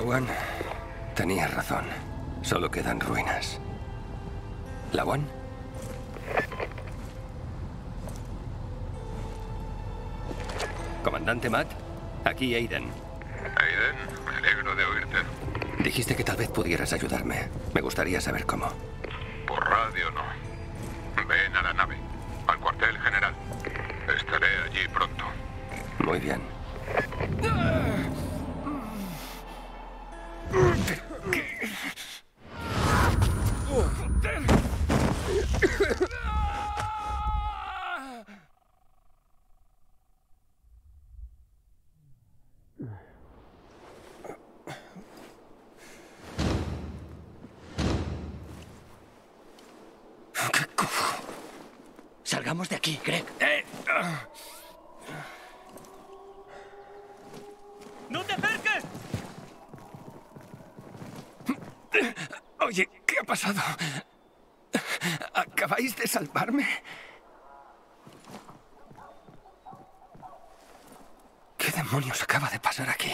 Lawan, tenías razón. Solo quedan ruinas. ¿Lawan? Comandante Matt, aquí Aiden. Aiden, me alegro de oírte. Dijiste que tal vez pudieras ayudarme. Me gustaría saber cómo. Salgamos de aquí, Greg. ¡No te acerques! Oye, ¿qué ha pasado? ¿Acabáis de salvarme? ¿Qué demonios acaba de pasar aquí?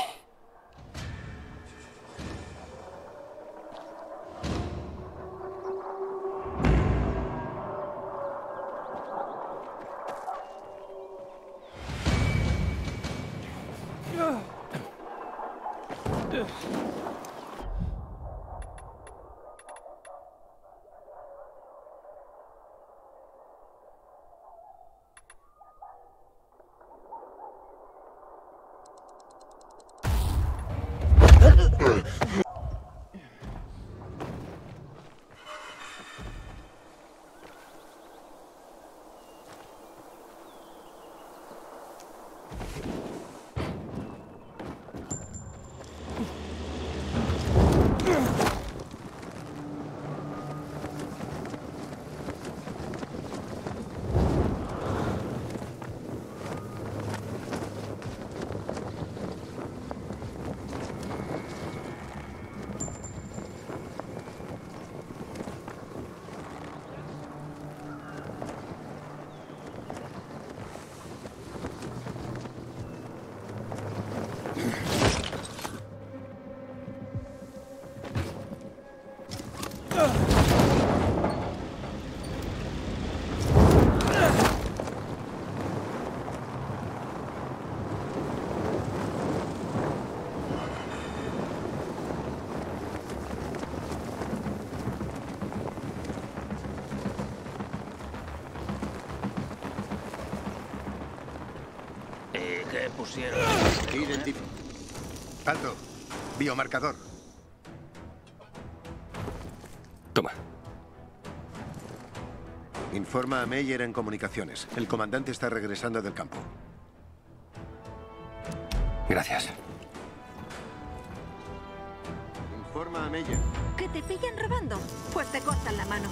Pusieron. Identif Alto. Biomarcador. Toma. Informa a Meyer en comunicaciones. El comandante está regresando del campo. Gracias. Informa a Meyer. ¿Que te pillan robando? Pues te cortan la mano.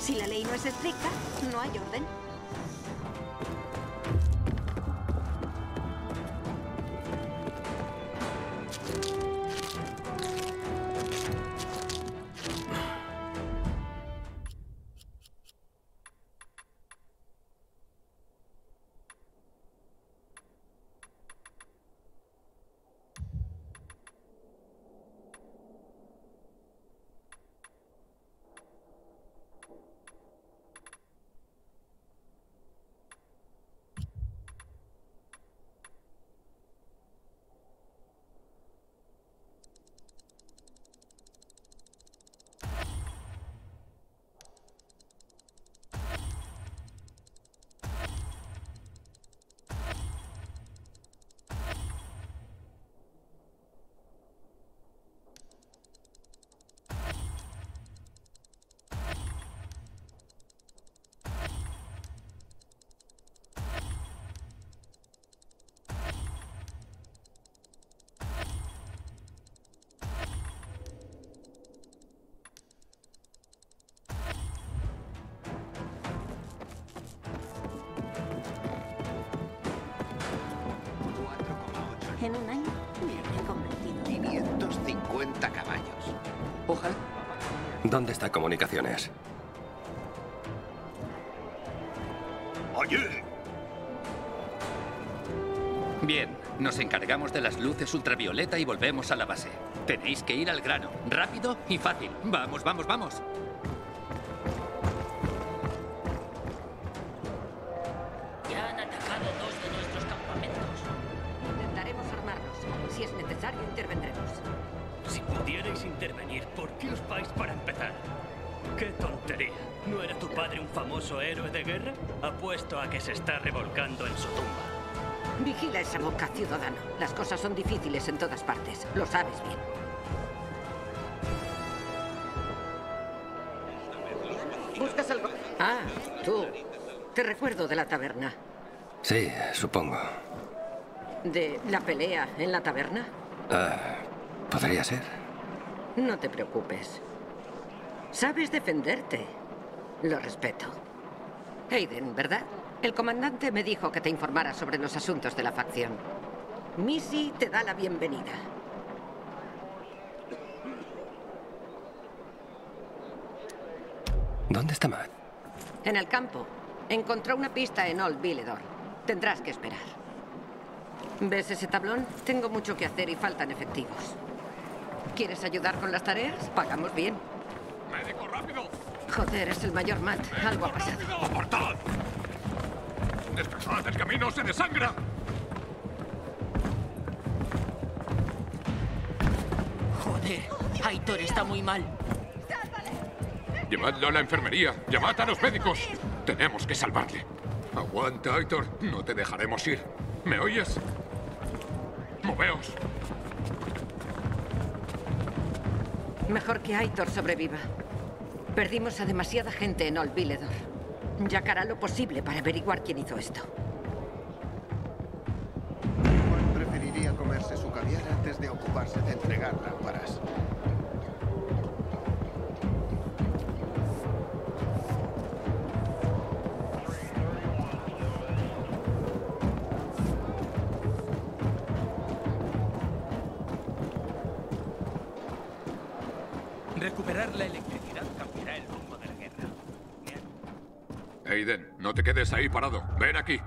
Si la ley no es estricta, no hay orden. En un año me he convertido. 550 caballos. Ojalá. ¿Dónde está comunicaciones? ¡Oye! Bien, nos encargamos de las luces ultravioleta y volvemos a la base. Tenéis que ir al grano, rápido y fácil. Vamos, vamos, vamos. Difíciles en todas partes. Lo sabes bien. ¿Buscas algo? Ah, tú. Te recuerdo de la taberna. Sí, supongo. ¿De la pelea en la taberna? Ah, podría ser. No te preocupes. Sabes defenderte. Lo respeto. Aiden, ¿verdad? El comandante me dijo que te informara sobre los asuntos de la facción. Missy te da la bienvenida. ¿Dónde está Matt? En el campo. Encontró una pista en Old Villedor. Tendrás que esperar. ¿Ves ese tablón? Tengo mucho que hacer y faltan efectivos. ¿Quieres ayudar con las tareas? Pagamos bien. ¡Médico, rápido! Joder, es el mayor Matt. Algo ha pasado. ¡Apartad! ¡Despejad el camino! ¡Se desangra! Joder, Aitor está muy mal. Llevadlo a la enfermería. Llamad a los médicos. Tenemos que salvarle. Aguanta, Aitor. No te dejaremos ir. ¿Me oyes? Moveos. Mejor que Aitor sobreviva. Perdimos a demasiada gente en Old Villedor. Jack hará lo posible para averiguar quién hizo esto. De entregar lámparas. Recuperar la electricidad cambiará el rumbo de la guerra. Aiden, no te quedes ahí parado. Ven aquí.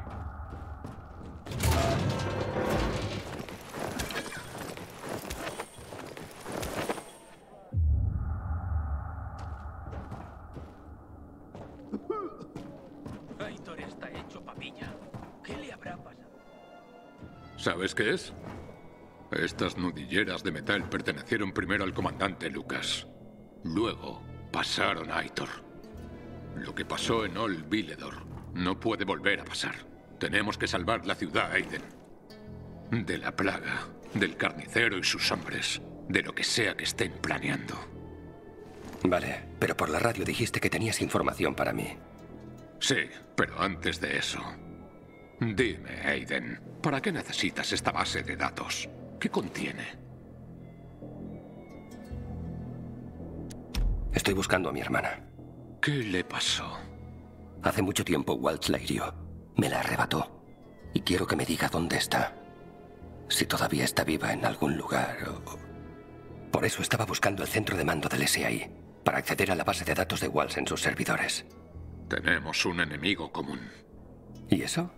¿Sabes qué es? Estas nudilleras de metal pertenecieron primero al comandante Lucas. Luego pasaron a Aitor. Lo que pasó en Old Villedor no puede volver a pasar. Tenemos que salvar la ciudad, Aiden. De la plaga, del carnicero y sus hombres, de lo que sea que estén planeando. Vale, pero por la radio dijiste que tenías información para mí. Sí, pero antes de eso... Dime, Aiden, ¿para qué necesitas esta base de datos? ¿Qué contiene? Estoy buscando a mi hermana. ¿Qué le pasó? Hace mucho tiempo Waltz la hirió. Me la arrebató. Y quiero que me diga dónde está. Si todavía está viva en algún lugar. o- Por eso estaba buscando el centro de mando del SAI. Para acceder a la base de datos de Waltz en sus servidores. Tenemos un enemigo común. ¿Y eso?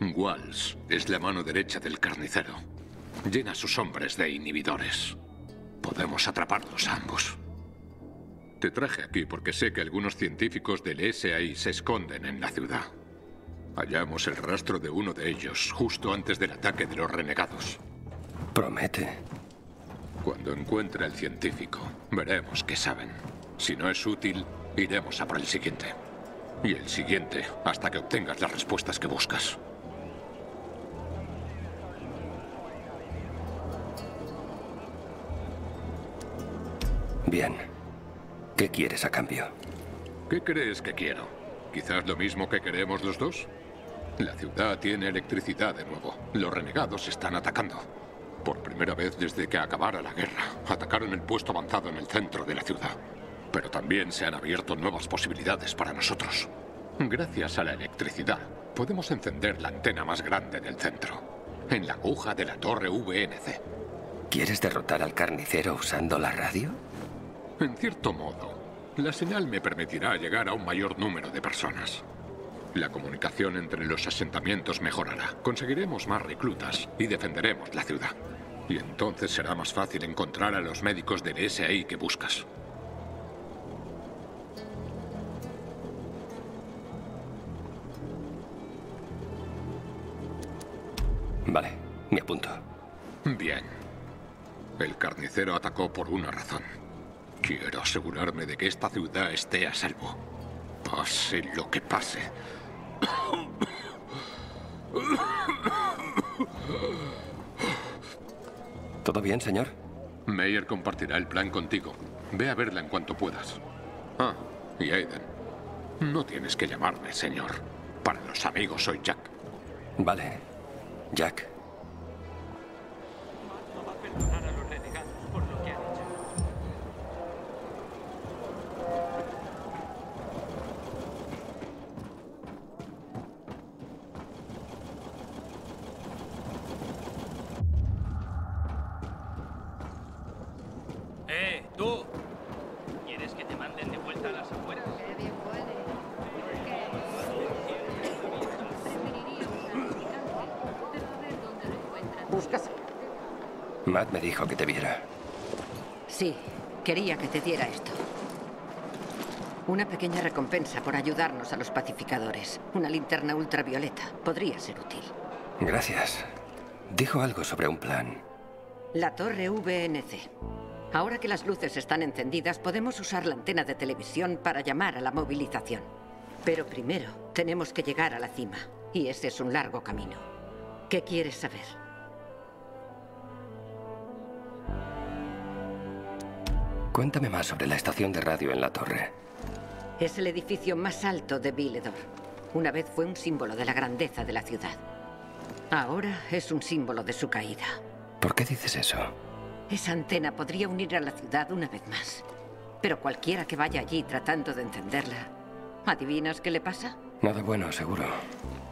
Walls es la mano derecha del carnicero. Llena a sus hombres de inhibidores. Podemos atraparlos a ambos. Te traje aquí porque sé que algunos científicos del SAI se esconden en la ciudad. Hallamos el rastro de uno de ellos justo antes del ataque de los renegados. Promete. Cuando encuentre al científico, veremos qué saben. Si no es útil, iremos a por el siguiente. Y el siguiente, hasta que obtengas las respuestas que buscas. Bien. ¿Qué quieres a cambio? ¿Qué crees que quiero? ¿Quizás lo mismo que queremos los dos? La ciudad tiene electricidad de nuevo. Los renegados están atacando. Por primera vez desde que acabara la guerra, atacaron el puesto avanzado en el centro de la ciudad. Pero también se han abierto nuevas posibilidades para nosotros. Gracias a la electricidad, podemos encender la antena más grande del centro, en la aguja de la torre VNC. ¿Quieres derrotar al carnicero usando la radio? En cierto modo, la señal me permitirá llegar a un mayor número de personas. La comunicación entre los asentamientos mejorará. Conseguiremos más reclutas y defenderemos la ciudad. Y entonces será más fácil encontrar a los médicos del SAI que buscas. Vale, me apunto. Bien. El carnicero atacó por una razón. Quiero asegurarme de que esta ciudad esté a salvo. Pase lo que pase. ¿Todo bien, señor? Meyer compartirá el plan contigo. Ve a verla en cuanto puedas. Ah, y Aiden. No tienes que llamarme, señor. Para los amigos soy Jack. Vale. Jack. Recompensa por ayudarnos a los pacificadores. Una linterna ultravioleta. Podría ser útil. Gracias. Dijo algo sobre un plan. La torre VNC. Ahora que las luces están encendidas, podemos usar la antena de televisión para llamar a la movilización. Pero primero tenemos que llegar a la cima. Y ese es un largo camino. ¿Qué quieres saber? Cuéntame más sobre la estación de radio en la torre. Es el edificio más alto de Villedor. Una vez fue un símbolo de la grandeza de la ciudad. Ahora es un símbolo de su caída. ¿Por qué dices eso? Esa antena podría unir a la ciudad una vez más. Pero cualquiera que vaya allí tratando de encenderla, ¿adivinas qué le pasa? Nada bueno, seguro.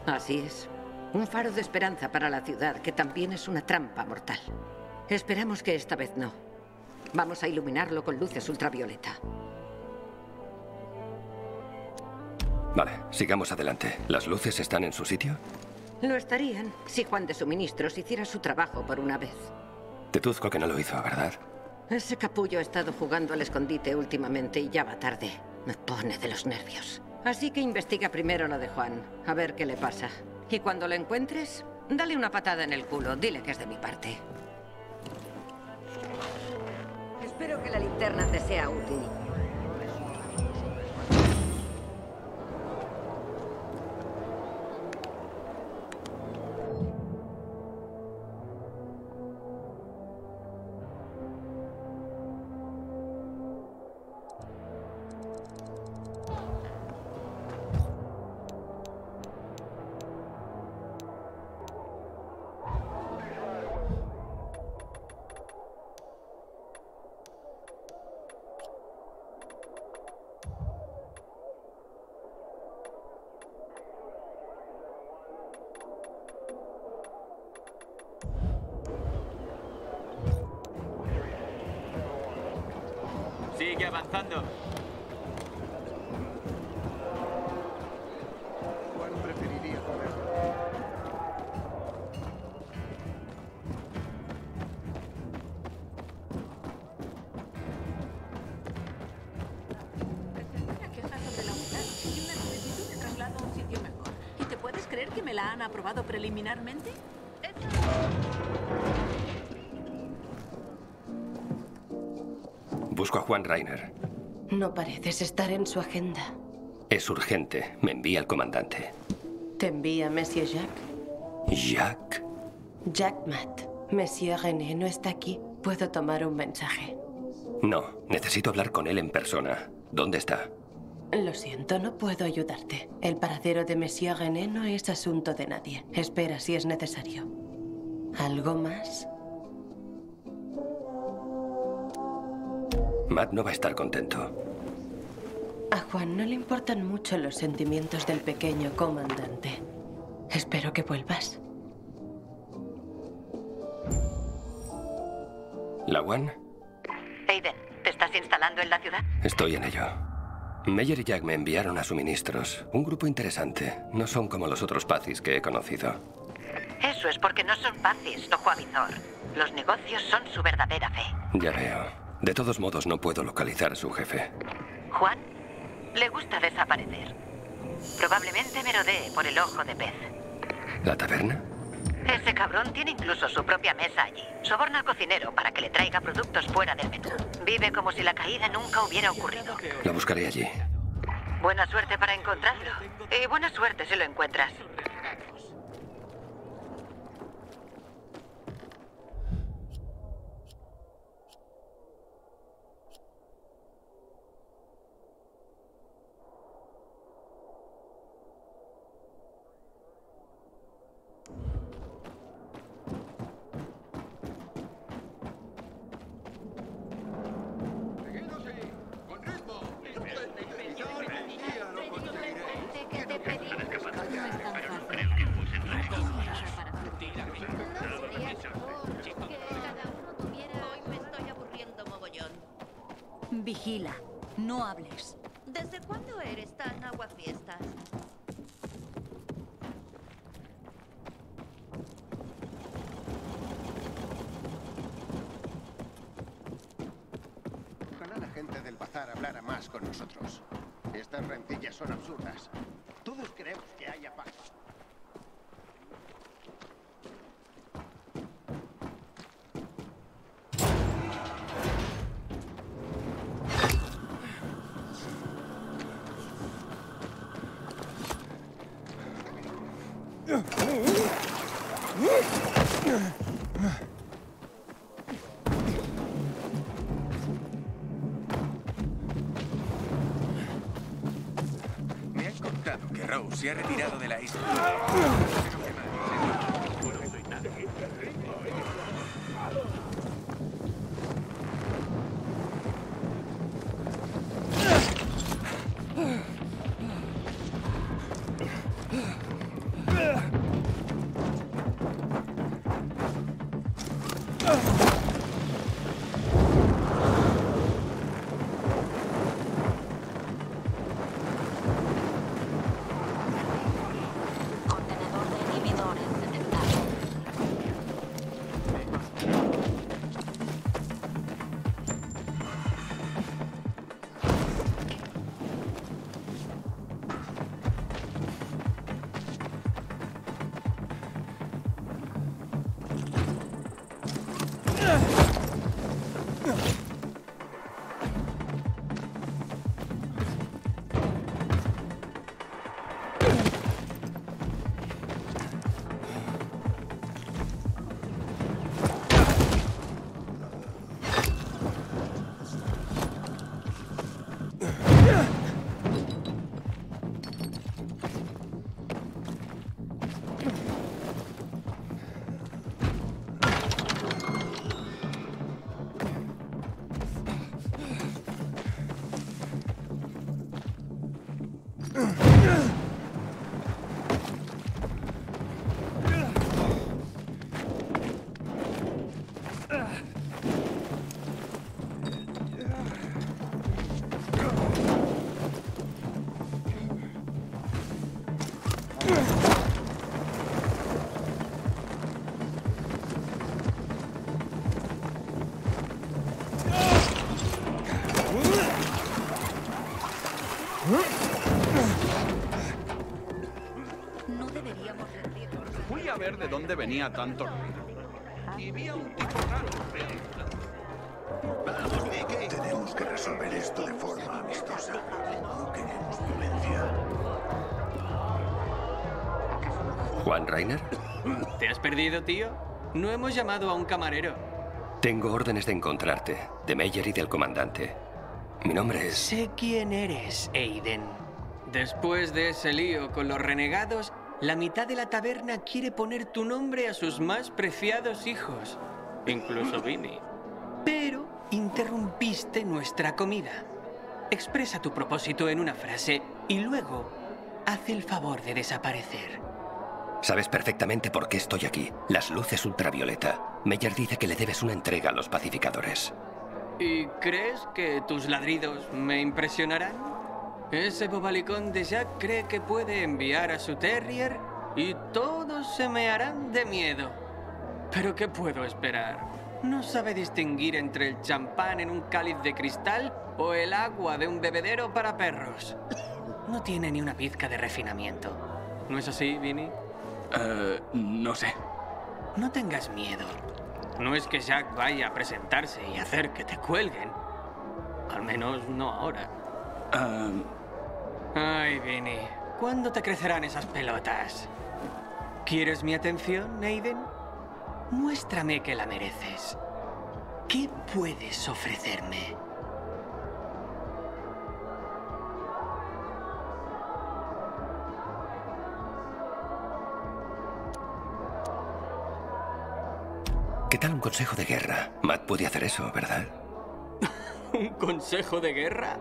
Así es. Un faro de esperanza para la ciudad que también es una trampa mortal. Esperamos que esta vez no. Vamos a iluminarlo con luces ultravioleta. Vale, sigamos adelante. ¿Las luces están en su sitio? Lo estarían si Juan de Suministros hiciera su trabajo por una vez. Deduzco que no lo hizo, ¿verdad? Ese capullo ha estado jugando al escondite últimamente y ya va tarde. Me pone de los nervios. Así que investiga primero lo de Juan, a ver qué le pasa. Y cuando lo encuentres, dale una patada en el culo. Dile que es de mi parte. Espero que la linterna te sea útil. Han aprobado preliminarmente? Busco a Juan Rainer. No pareces estar en su agenda. Es urgente. Me envía el comandante. ¿Te envía Monsieur Jacques? ¿Jack? Jack Matt. Monsieur René no está aquí. ¿Puedo tomar un mensaje? No, necesito hablar con él en persona. ¿Dónde está? Lo siento, no puedo ayudarte. El paradero de Monsieur René no es asunto de nadie. Espera si es necesario. ¿Algo más? Matt no va a estar contento. A Juan no le importan mucho los sentimientos del pequeño comandante. Espero que vuelvas. ¿La One? Aiden, ¿te estás instalando en la ciudad? Estoy en ello. Meyer y Jack me enviaron a suministros. Un grupo interesante. No son como los otros Pazis que he conocido. Eso es porque no son fáciles, ojo avizor. Los negocios son su verdadera fe. Ya veo. De todos modos, no puedo localizar a su jefe. Juan le gusta desaparecer. Probablemente merodee por el ojo de pez. ¿La taberna? Ese cabrón tiene incluso su propia mesa allí. Soborna al cocinero para que le traiga productos fuera del menú. Vive como si la caída nunca hubiera ocurrido. La buscaré allí. Buena suerte para encontrarlo. Y buena suerte si lo encuentras. Se ha retirado de la isla. Dónde venía tanto ruido. Y vi a un tipo raro. Tenemos que resolver esto de forma amistosa. No queremos violencia. ¿Juan Rainer? ¿Te has perdido, tío? No hemos llamado a un camarero. Tengo órdenes de encontrarte, de Meyer y del comandante. Mi nombre es... Sé quién eres, Aiden. Después de ese lío con los renegados, la mitad de la taberna quiere poner tu nombre a sus más preciados hijos, incluso Vinny. Pero interrumpiste nuestra comida. Expresa tu propósito en una frase y luego haz el favor de desaparecer. Sabes perfectamente por qué estoy aquí. Las luces ultravioleta. Meyer dice que le debes una entrega a los pacificadores. ¿Y crees que tus ladridos me impresionarán? Ese bobalicón de Jack cree que puede enviar a su terrier y todos se me harán de miedo. ¿Pero qué puedo esperar? No sabe distinguir entre el champán en un cáliz de cristal o el agua de un bebedero para perros. No tiene ni una pizca de refinamiento. ¿No es así, Vinny? Eh, no sé. No tengas miedo. No es que Jack vaya a presentarse y hacer que te cuelguen. Al menos no ahora. Eh, Ay, Vinny, ¿cuándo te crecerán esas pelotas? ¿Quieres mi atención, Aiden? Muéstrame que la mereces. ¿Qué puedes ofrecerme? ¿Qué tal un consejo de guerra? Matt puede hacer eso, ¿verdad? ¿Un consejo de guerra?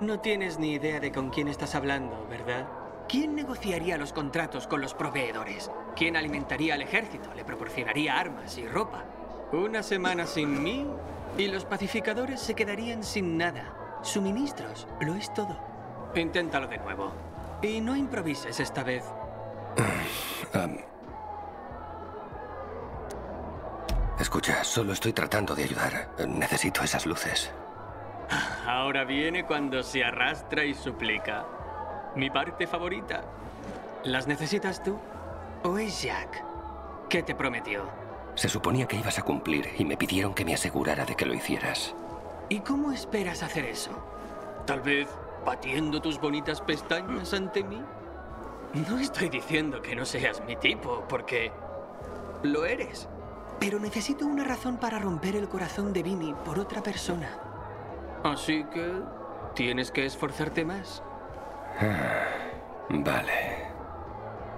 No tienes ni idea de con quién estás hablando, ¿verdad? ¿Quién negociaría los contratos con los proveedores? ¿Quién alimentaría al ejército? ¿Le proporcionaría armas y ropa? Una semana sin mí y los pacificadores se quedarían sin nada. Suministros, lo es todo. Inténtalo de nuevo. Y no improvises esta vez. Escucha, solo estoy tratando de ayudar. Necesito esas luces. Ahora viene cuando se arrastra y suplica. Mi parte favorita. ¿Las necesitas tú? ¿O es Jack? ¿Qué te prometió? Se suponía que ibas a cumplir y me pidieron que me asegurara de que lo hicieras. ¿Y cómo esperas hacer eso? ¿Tal vez batiendo tus bonitas pestañas ante mí? No estoy diciendo que no seas mi tipo, porque lo eres. Pero necesito una razón para romper el corazón de Vinny por otra persona. Así que tienes que esforzarte más. Ah, vale.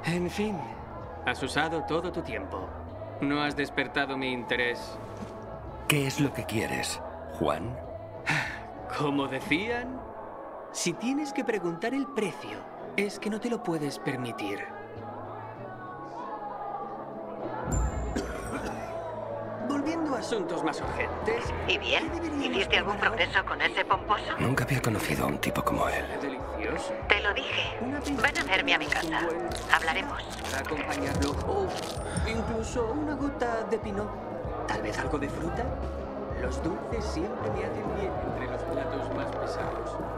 En fin, has usado todo tu tiempo. No has despertado mi interés. ¿Qué es lo que quieres, Juan? Como decían, si tienes que preguntar el precio, es que no te lo puedes permitir. Asuntos más urgentes. ¿Y bien? ¿Hiciste algún progreso con ese pomposo? Nunca había conocido a un tipo como él. Delicioso. Te lo dije. Ven a verme a mi casa. Hablaremos. Para acompañarlo. O incluso una gota de pinot. Tal vez algo de fruta. Los dulces siempre me hacen bien entre los platos más pesados.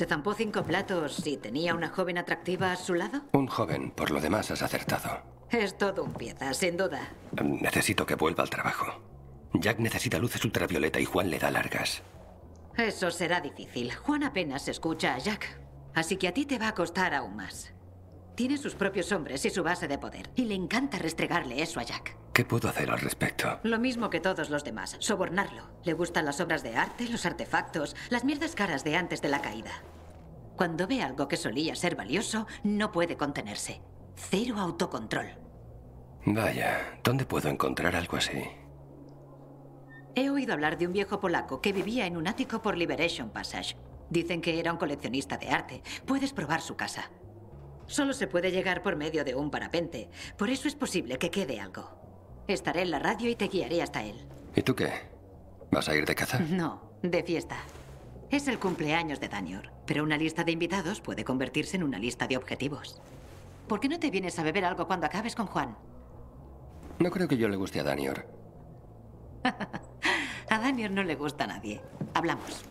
¿Se zampó cinco platos y tenía una joven atractiva a su lado? Un joven, por lo demás has acertado. Es todo un pieza, sin duda. Necesito que vuelva al trabajo. Jack necesita luces ultravioleta y Juan le da largas. Eso será difícil. Juan apenas escucha a Jack. Así que a ti te va a costar aún más. Tiene sus propios hombres y su base de poder. Y le encanta restregarle eso a Jack. ¿Qué puedo hacer al respecto? Lo mismo que todos los demás, sobornarlo. Le gustan las obras de arte, los artefactos, las mierdas caras de antes de la caída. Cuando ve algo que solía ser valioso, no puede contenerse. Cero autocontrol. Vaya, ¿dónde puedo encontrar algo así? He oído hablar de un viejo polaco que vivía en un ático por Liberation Passage. Dicen que era un coleccionista de arte. Puedes probar su casa. Solo se puede llegar por medio de un parapente. Por eso es posible que quede algo. Estaré en la radio y te guiaré hasta él. ¿Y tú qué? ¿Vas a ir de caza? No, de fiesta. Es el cumpleaños de Danior, pero una lista de invitados puede convertirse en una lista de objetivos. ¿Por qué no te vienes a beber algo cuando acabes con Juan? No creo que yo le guste a Danior. A Daniel no le gusta a nadie. Hablamos.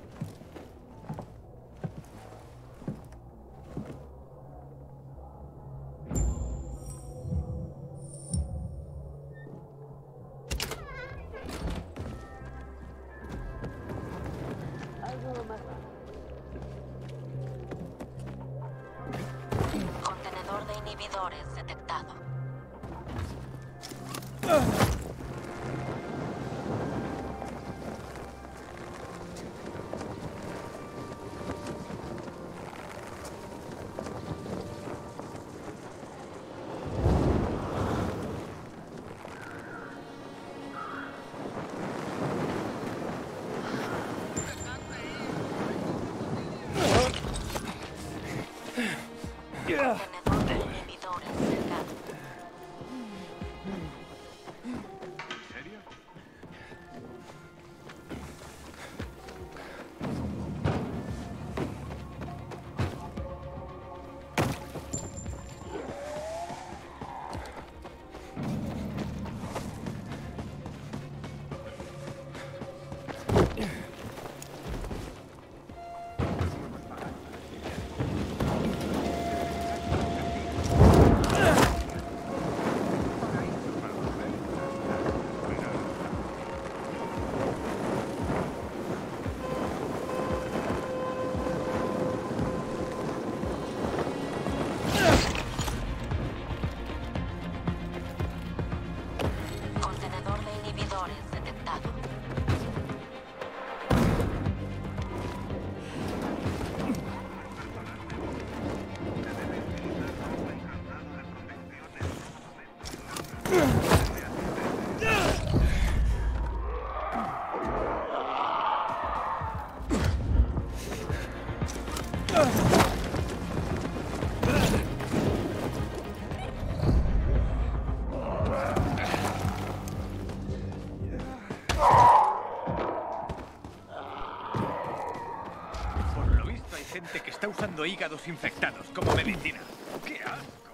Que está usando hígados infectados como medicina. ¡Qué asco!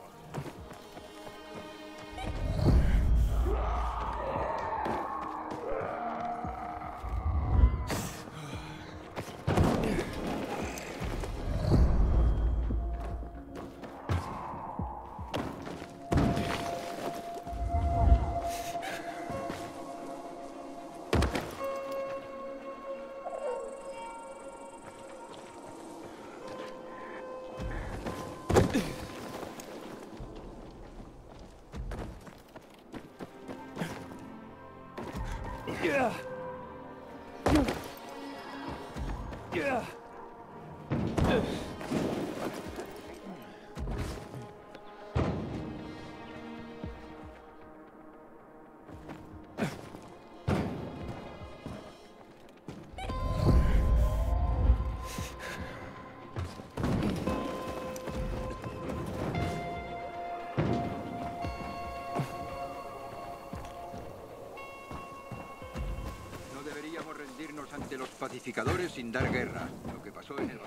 Sin dar guerra. Lo que pasó en el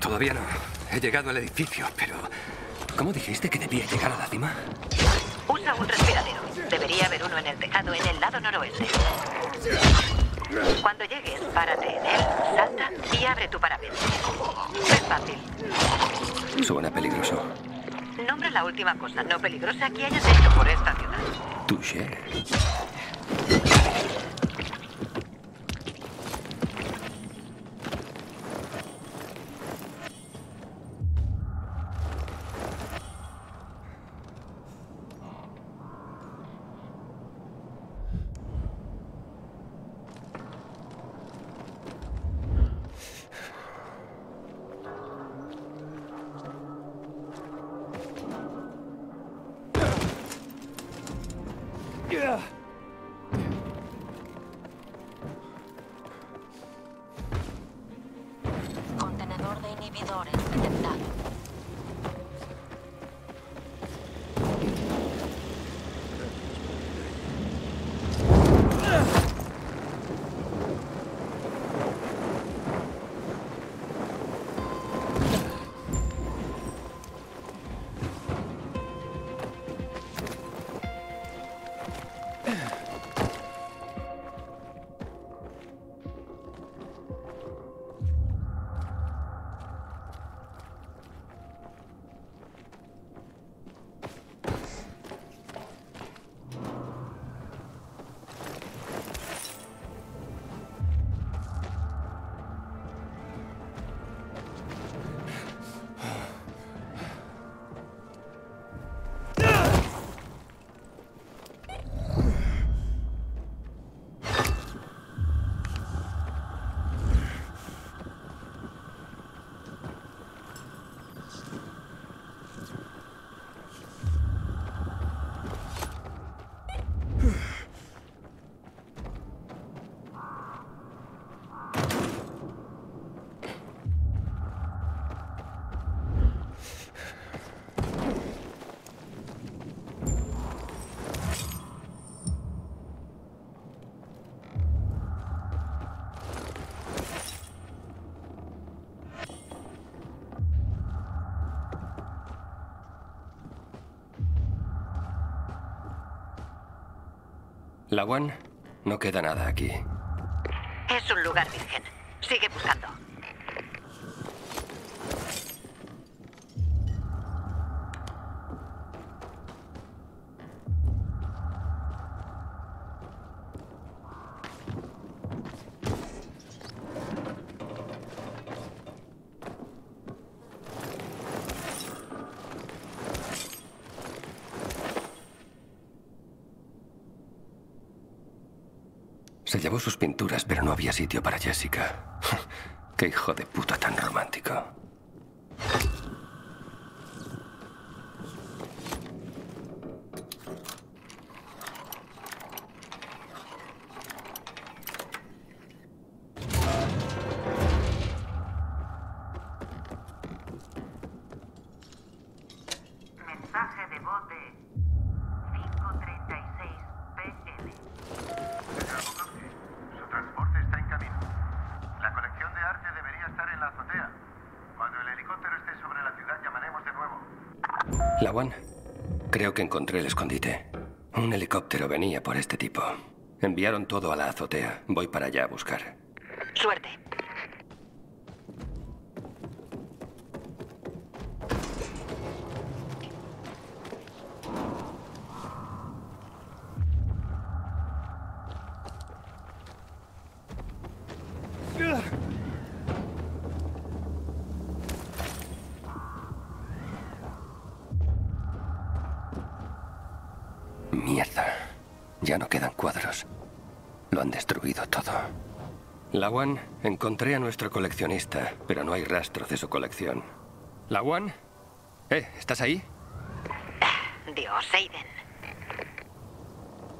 Todavía no. He llegado al edificio, pero... ¿Cómo dijiste que debía llegar a la cima? Usa un respiradero. Debería haber uno en el tejado en el lado noroeste. Cuando llegues, párate en él, salta y abre tu parapente. Es fácil. Suena peligroso. Nombra la última cosa no peligrosa que hayas hecho por esta ciudad. Touché. La One, no queda nada aquí. Es un lugar virgen. Sigue buscando. Sus pinturas, pero no había sitio para Jessica. Qué hijo de puta tan romántico. Mensaje de voz de 536 PL. Su transporte está en camino. La colección de arte debería estar en la azotea. Cuando el helicóptero esté sobre la ciudad, llamaremos de nuevo. La One, creo que encontré el escondite. Un helicóptero venía por este tipo. Enviaron todo a la azotea. Voy para allá a buscar. Suerte. Ya no quedan cuadros. Lo han destruido todo. La One, encontré a nuestro coleccionista, pero no hay rastro de su colección. La One. Eh, ¿estás ahí? Dios, Aiden.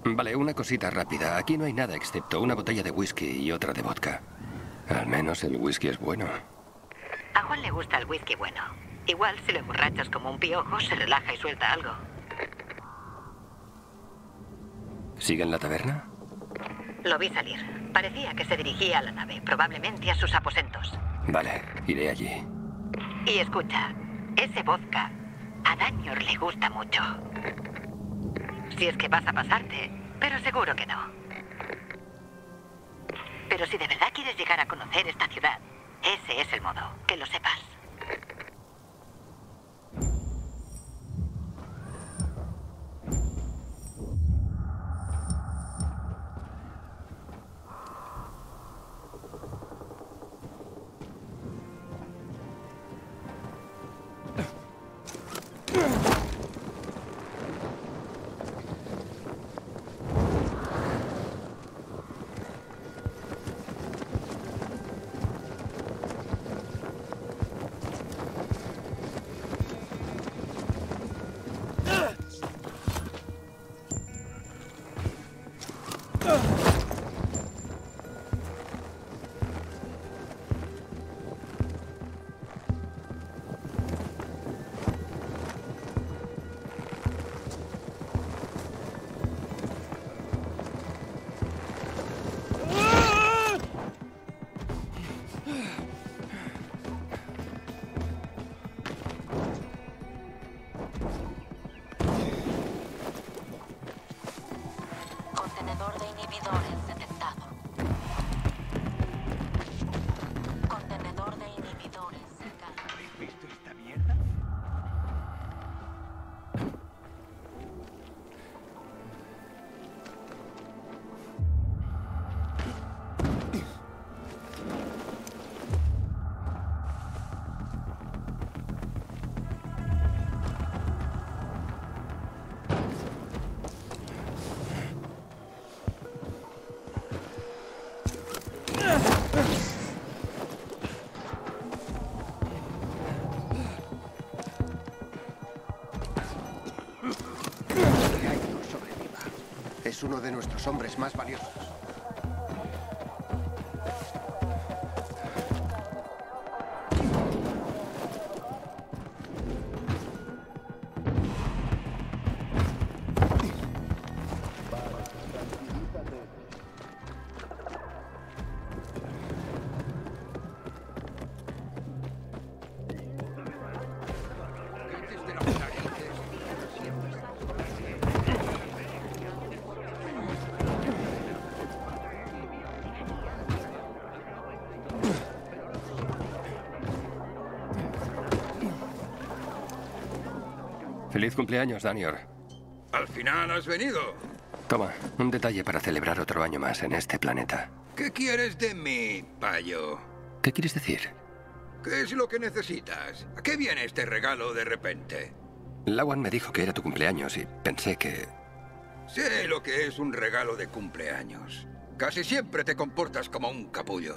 Vale, una cosita rápida. Aquí no hay nada excepto una botella de whisky y otra de vodka. Al menos el whisky es bueno. A Juan le gusta el whisky bueno. Igual si lo emborrachas como un piojo, se relaja y suelta algo. ¿Sigue en la taberna? Lo vi salir. Parecía que se dirigía a la nave, probablemente a sus aposentos. Vale, iré allí. Y escucha, ese vodka a Dañor le gusta mucho. Si es que vas a pasarte, pero seguro que no. Pero si de verdad quieres llegar a conocer esta ciudad, ese es el modo, que lo sepas. De nuestros hombres más valiosos. Feliz cumpleaños, Daniel. Al final has venido. Toma, un detalle para celebrar otro año más en este planeta. ¿Qué quieres de mí, payo? ¿Qué quieres decir? ¿Qué es lo que necesitas? ¿A qué viene este regalo de repente? Lawan me dijo que era tu cumpleaños y pensé que... Sé lo que es un regalo de cumpleaños. Casi siempre te comportas como un capullo.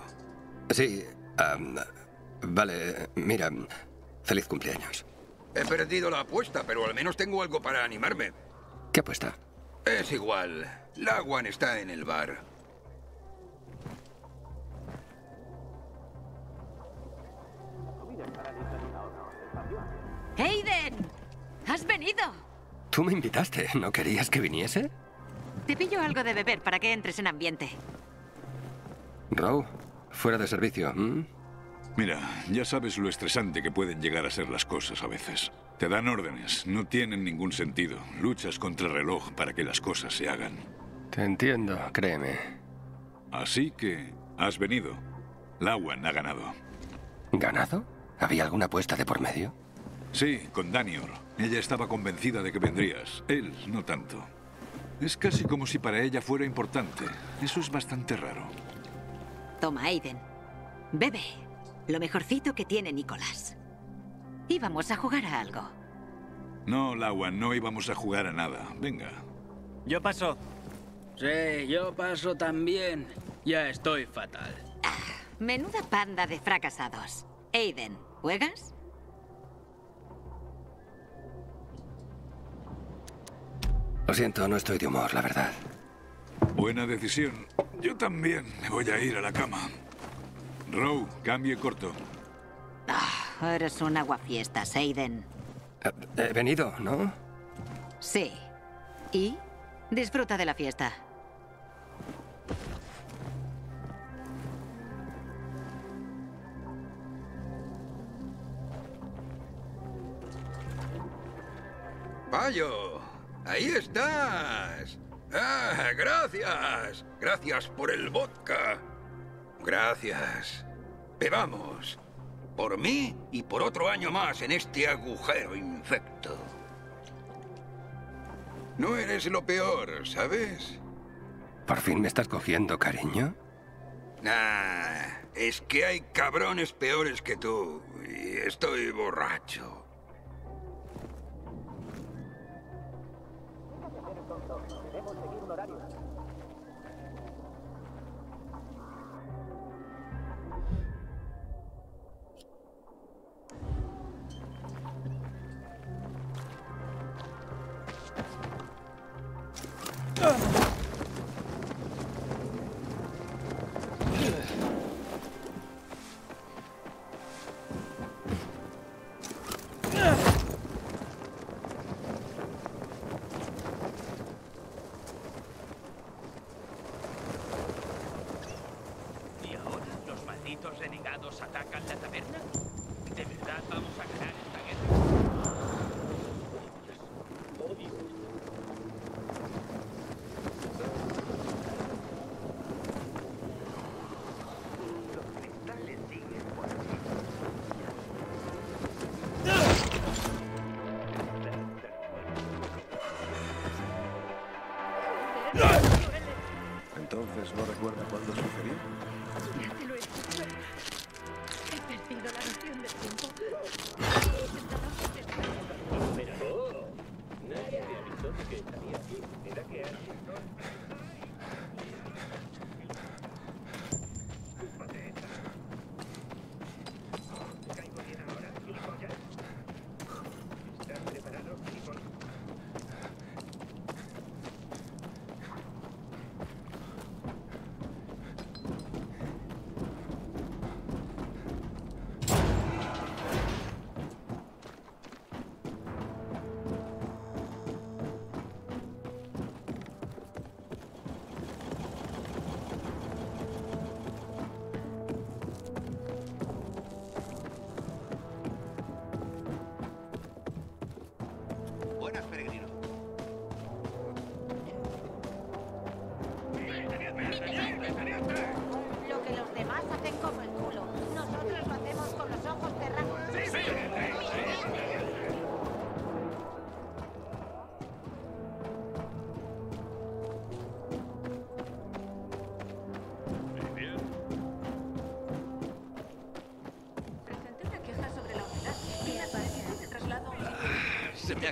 Sí, am, vale, mira, feliz cumpleaños. He perdido la apuesta, pero al menos tengo algo para animarme. ¿Qué apuesta? Es igual. Lawan está en el bar. ¡Aiden! ¡Has venido! Tú me invitaste, ¿no querías que viniese? Te pillo algo de beber para que entres en ambiente. Row, fuera de servicio. ¿m? Mira, ya sabes lo estresante que pueden llegar a ser las cosas a veces. Te dan órdenes, no tienen ningún sentido. Luchas contra el reloj para que las cosas se hagan. Te entiendo, créeme. Así que has venido. Lawan ha ganado. ¿Ganado? ¿Había alguna apuesta de por medio? Sí, con Danior. Ella estaba convencida de que vendrías. Él, no tanto. Es casi como si para ella fuera importante. Eso es bastante raro. Toma, Aiden. Bebe. Lo mejorcito que tiene Nicolás. Íbamos a jugar a algo. No, Lawan, no íbamos a jugar a nada. Venga. Yo paso. Sí, yo paso también. Ya estoy fatal. Menuda panda de fracasados. Aiden, ¿juegas? Lo siento, no estoy de humor, la verdad. Buena decisión. Yo también me voy a ir a la cama. Row, cambie corto. Ah, eres un aguafiestas, Aiden. He, eh, he venido, ¿no? Sí. ¿Y? Disfruta de la fiesta. ¡Payo! ¡Ahí estás! ¡Ah, gracias! ¡Gracias por el vodka! Gracias. Bebamos. Por mí y por otro año más en este agujero infecto. No eres lo peor, ¿sabes? ¿Por fin me estás cogiendo, cariño? Nah, es que hay cabrones peores que tú. Y estoy borracho.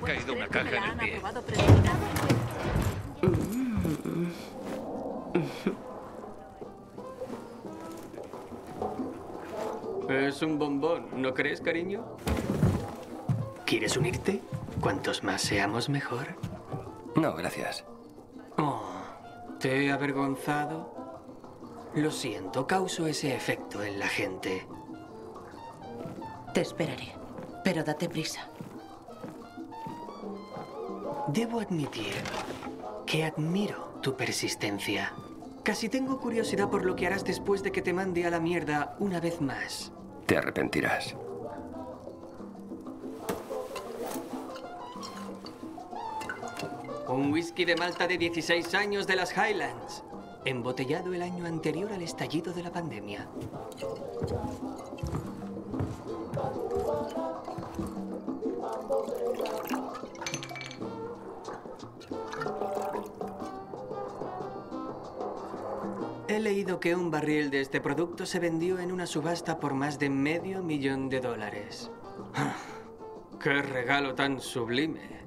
Ha ¿Puedes caído una caja en el han pie. Es un bombón, ¿no crees, cariño? ¿Quieres unirte? Cuantos más seamos, mejor. No, gracias. Oh, ¿te he avergonzado? Lo siento, causo ese efecto en la gente. Te esperaré, pero date prisa. Debo admitir que admiro tu persistencia. Casi tengo curiosidad por lo que harás después de que te mande a la mierda una vez más. Te arrepentirás. Un whisky de Malta de 16 años de las Highlands. Embotellado el año anterior al estallido de la pandemia. Que un barril de este producto se vendió en una subasta por más de medio millón de dólares. Ah, ¡Qué regalo tan sublime!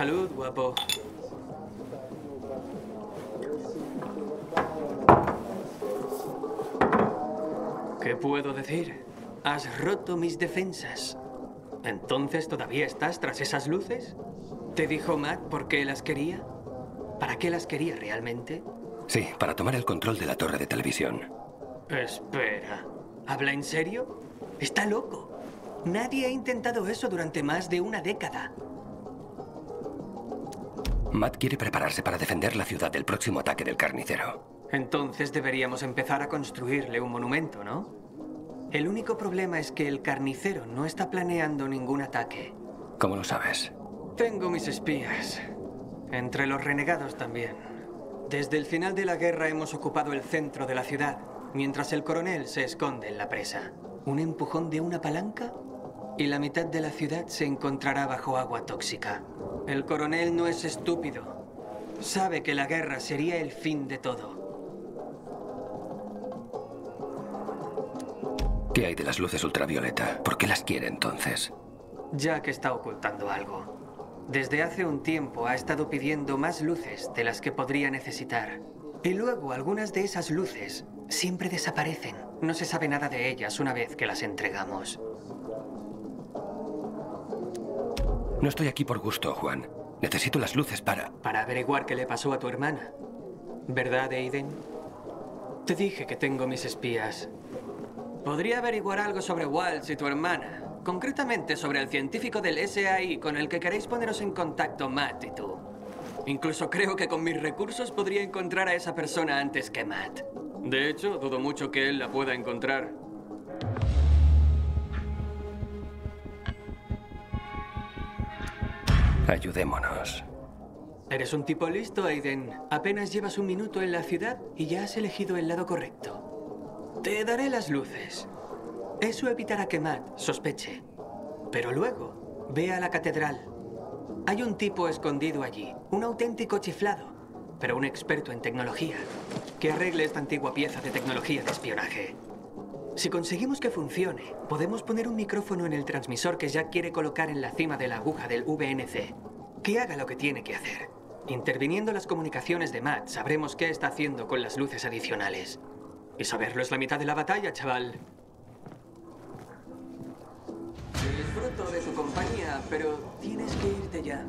Salud, guapo. ¿Qué puedo decir? Has roto mis defensas. ¿Entonces todavía estás tras esas luces? ¿Te dijo Matt por qué las quería? ¿Para qué las quería realmente? Sí, para tomar el control de la torre de televisión. Espera. ¿Habla en serio? Está loco. Nadie ha intentado eso durante más de una década. Matt quiere prepararse para defender la ciudad del próximo ataque del carnicero. Entonces deberíamos empezar a construirle un monumento, ¿no? El único problema es que el carnicero no está planeando ningún ataque. ¿Cómo lo sabes? Tengo mis espías. Entre los renegados también. Desde el final de la guerra hemos ocupado el centro de la ciudad, mientras el coronel se esconde en la presa. Un empujón de una palanca y la mitad de la ciudad se encontrará bajo agua tóxica. El coronel no es estúpido. Sabe que la guerra sería el fin de todo. ¿Qué hay de las luces ultravioleta? ¿Por qué las quiere entonces? Jack está ocultando algo. Desde hace un tiempo ha estado pidiendo más luces de las que podría necesitar. Y luego algunas de esas luces siempre desaparecen. No se sabe nada de ellas una vez que las entregamos. No estoy aquí por gusto, Juan. Necesito las luces para... Para averiguar qué le pasó a tu hermana. ¿Verdad, Aiden? Te dije que tengo mis espías. Podría averiguar algo sobre Waltz y tu hermana. Concretamente sobre el científico del SAI con el que queréis poneros en contacto Matt y tú. Incluso creo que con mis recursos podría encontrar a esa persona antes que Matt. De hecho, dudo mucho que él la pueda encontrar. Ayudémonos. Eres un tipo listo, Aiden. Apenas llevas un minuto en la ciudad y ya has elegido el lado correcto. Te daré las luces. Eso evitará que Matt sospeche. Pero luego, ve a la catedral. Hay un tipo escondido allí, un auténtico chiflado, pero un experto en tecnología, que arregle esta antigua pieza de tecnología de espionaje. Si conseguimos que funcione, podemos poner un micrófono en el transmisor que Jack quiere colocar en la cima de la aguja del VNC. Que haga lo que tiene que hacer. Interviniendo las comunicaciones de Matt, sabremos qué está haciendo con las luces adicionales. Y saberlo es la mitad de la batalla, chaval. Disfruto de tu compañía, pero tienes que irte ya.